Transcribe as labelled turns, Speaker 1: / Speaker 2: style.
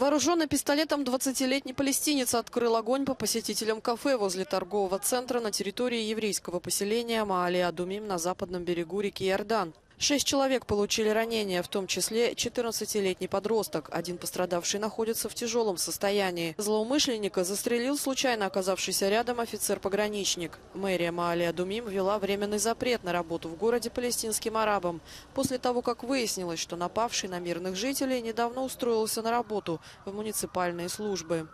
Speaker 1: Вооруженный пистолетом 20-летний палестинец открыл огонь по посетителям кафе возле торгового центра на территории еврейского поселения Маали-Адумим на западном берегу реки Иордан. Шесть человек получили ранения, в том числе 14-летний подросток. Один пострадавший находится в тяжелом состоянии. Злоумышленника застрелил случайно оказавшийся рядом офицер-пограничник. Мэрия Маали-Адумим ввела временный запрет на работу в городе палестинским арабам. После того, как выяснилось, что напавший на мирных жителей недавно устроился на работу в муниципальные службы.